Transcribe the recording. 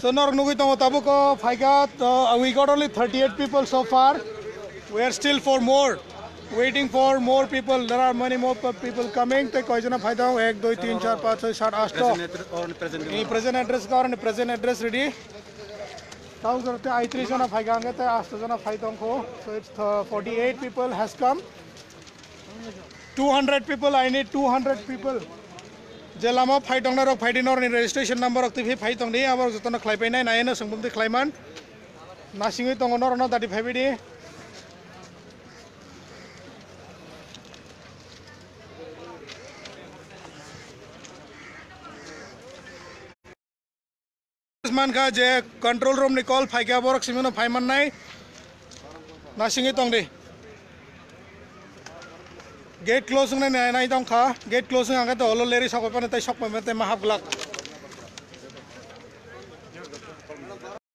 So now Nornuguita Motabuko, Faigat, uh, we got only 38 people so far. We are still for more, waiting for more people. There are many more people coming. तो कोई जना फ़ायदा हो एक दो तीन चार पाँच छः सात आठ तो ये present address का और ये प्रेजेंट एड्रेस रेडी ताऊ करते आई of जना फ़ायदा आगे तो आठ जना फ़ायदा हमको so it's 48 people has come 200 people I need 200 people जे लामा फाइट दंना रक फाइटिन रनि रेजिस्ट्रेशन नम्बर अक्ति फि फाइट दंनि आबार जतन खलाइबाय नाय, नायनो सोंबुंदि खलाइमान नासिङै दङ नरन दादि फाइबायदि मान का जे कंट्रोल रूम नि कॉल फाइगा बरक सिमनो फाइमान नाय। नासिङै दंदि গেট ক্লোজ নে নাই নাই দাম খা গেট ক্লোজ আগে তো হলো লেরি সকল পানে তাই সকল মাহাবগুলাক